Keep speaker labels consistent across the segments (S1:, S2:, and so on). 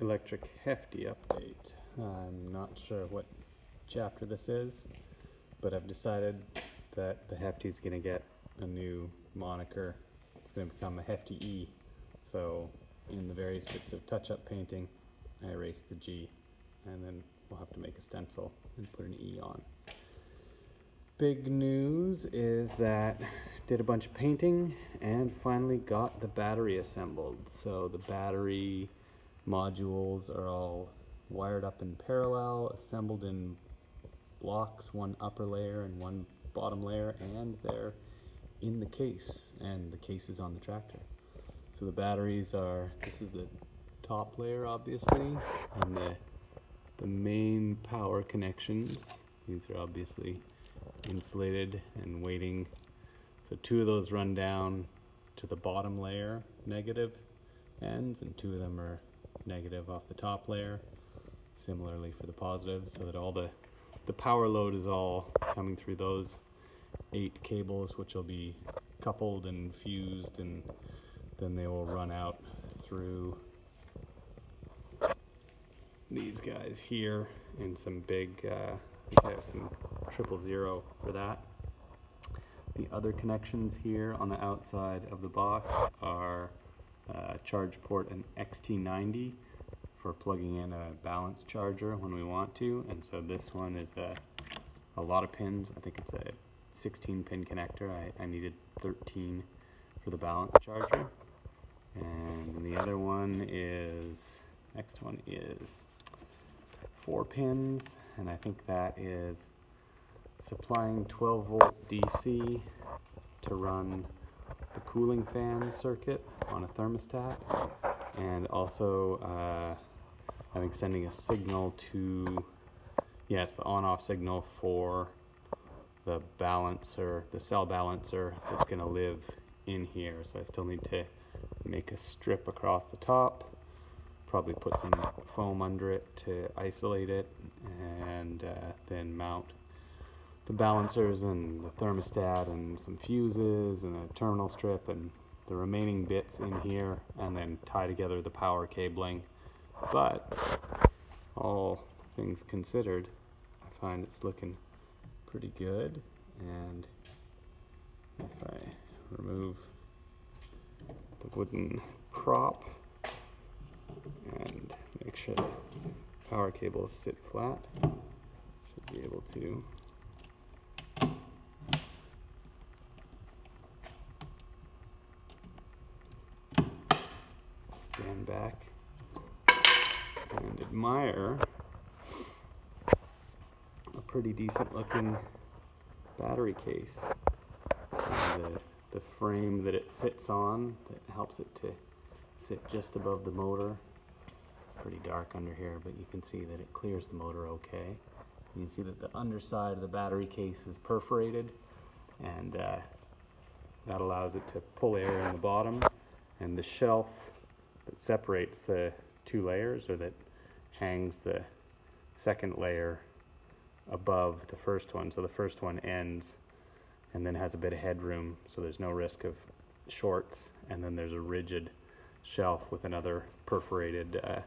S1: electric hefty update. I'm not sure what chapter this is, but I've decided that the hefty is gonna get a new moniker. It's gonna become a hefty E. So in the various bits of touch-up painting, I erase the G, and then we'll have to make a stencil and put an E on. Big news is that did a bunch of painting and finally got the battery assembled. So the battery modules are all wired up in parallel, assembled in blocks, one upper layer and one bottom layer, and they're in the case, and the case is on the tractor. So the batteries are, this is the top layer obviously, and the, the main power connections, these are obviously insulated and waiting. So two of those run down to the bottom layer, negative ends, and two of them are negative off the top layer. Similarly for the positive, so that all the, the power load is all coming through those eight cables, which will be coupled and fused, and then they will run out through these guys here and some big, uh, I have some triple zero for that. The other connections here on the outside of the box are uh, charge port and XT90 for plugging in a balance charger when we want to. And so this one is a, a lot of pins. I think it's a 16 pin connector. I, I needed 13 for the balance charger. And the other one is, next one is four pins. And I think that is supplying 12 volt DC to run the cooling fan circuit on a thermostat and also uh, I think sending a signal to yes the on-off signal for the balancer the cell balancer that's going to live in here so I still need to make a strip across the top probably put some foam under it to isolate it and uh, then mount the balancers and the thermostat and some fuses and a terminal strip and the remaining bits in here and then tie together the power cabling. But all things considered, I find it's looking pretty good. And if I remove the wooden prop and make sure the power cables sit flat, should be able to stand back and admire a pretty decent looking battery case. The, the frame that it sits on that helps it to sit just above the motor. It's pretty dark under here, but you can see that it clears the motor okay. You can see that the underside of the battery case is perforated and uh, that allows it to pull air in the bottom and the shelf that separates the two layers or that hangs the second layer above the first one. So the first one ends and then has a bit of headroom so there's no risk of shorts and then there's a rigid shelf with another perforated uh,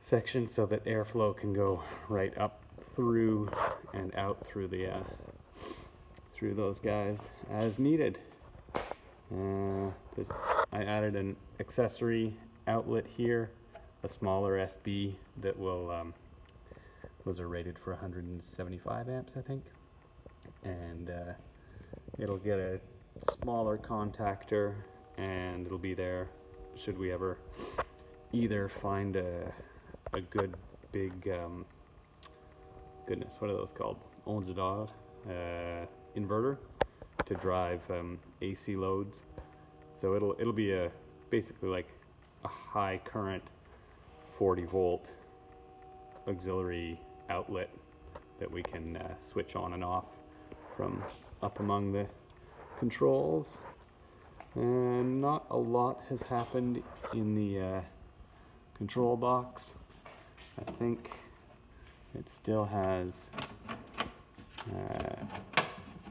S1: section so that airflow can go right up through and out through the uh, through those guys as needed. Uh, I added an accessory outlet here, a smaller SB that will, um, those are rated for 175 amps, I think. And uh, it'll get a smaller contactor and it'll be there should we ever either find a, a good big, um, goodness, what are those called? Onge uh, inverter to drive um, AC loads. So it'll it'll be a basically like a high current 40 volt auxiliary outlet that we can uh, switch on and off from up among the controls. And not a lot has happened in the uh, control box. I think it still has uh,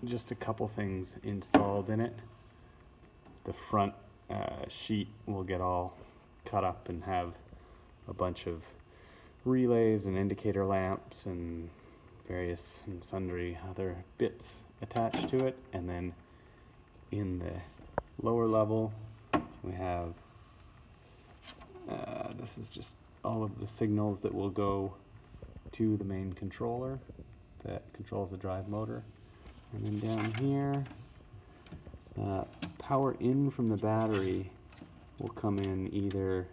S1: just a couple things installed in it. The front uh, sheet will get all cut up and have a bunch of relays and indicator lamps and various and sundry other bits attached to it. And then in the lower level, we have uh, this is just all of the signals that will go to the main controller that controls the drive motor. And then down here, uh, power in from the battery will come in either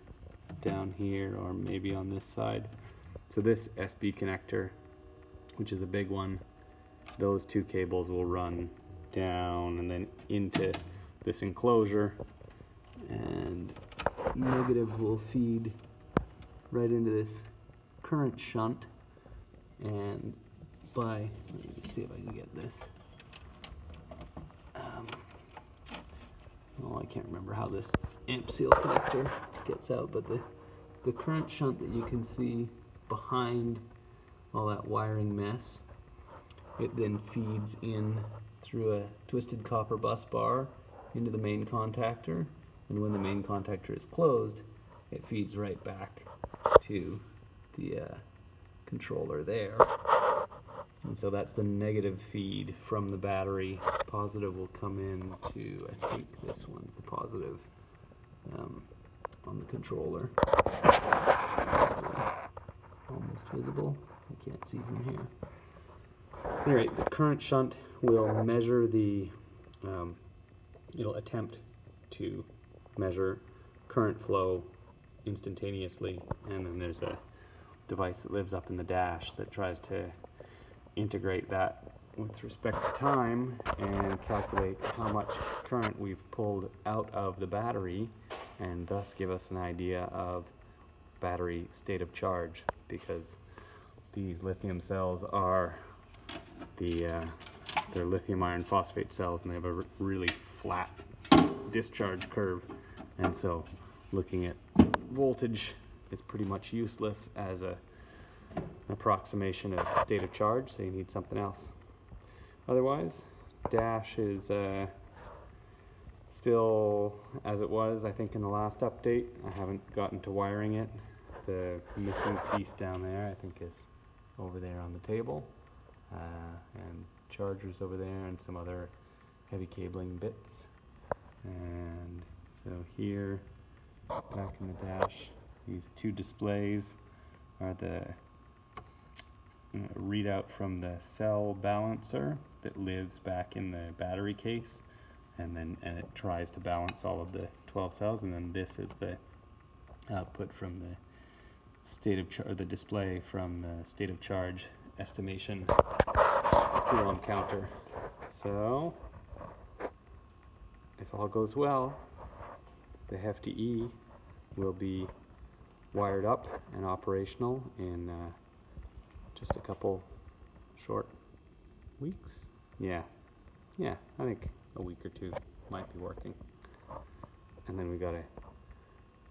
S1: down here or maybe on this side. So this SB connector, which is a big one, those two cables will run down and then into this enclosure and negative will feed right into this current shunt and by let me see if I can get this I can't remember how this amp seal connector gets out but the the current shunt that you can see behind all that wiring mess it then feeds in through a twisted copper bus bar into the main contactor and when the main contactor is closed, it feeds right back to the uh, controller there. And so that's the negative feed from the battery. Positive will come in to, I think this one's the positive um, on the controller. Almost visible. I can't see from here. Alright, the current shunt will measure the, um, it'll attempt to measure current flow instantaneously and then there's a device that lives up in the dash that tries to integrate that with respect to time and calculate how much current we've pulled out of the battery and thus give us an idea of battery state of charge because these lithium cells are the uh, they're lithium iron phosphate cells and they have a really flat discharge curve. And so looking at voltage is pretty much useless as a approximation of state of charge, so you need something else. Otherwise, dash is uh, still as it was, I think, in the last update. I haven't gotten to wiring it. The missing piece down there, I think, is over there on the table. Uh, and chargers over there and some other heavy cabling bits. And so here, back in the dash, these two displays are the readout from the cell balancer that lives back in the battery case and then and it tries to balance all of the 12 cells and then this is the output from the state of charge the display from the state of charge estimation coulomb counter. So if all goes well the Hefty E will be wired up and operational in uh, just a couple short weeks. Yeah, yeah, I think a week or two might be working. And then we gotta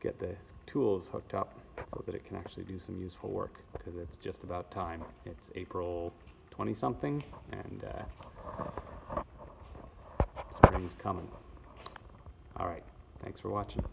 S1: get the tools hooked up so that it can actually do some useful work because it's just about time. It's April 20 something and uh, spring's coming. All right. Thanks for watching.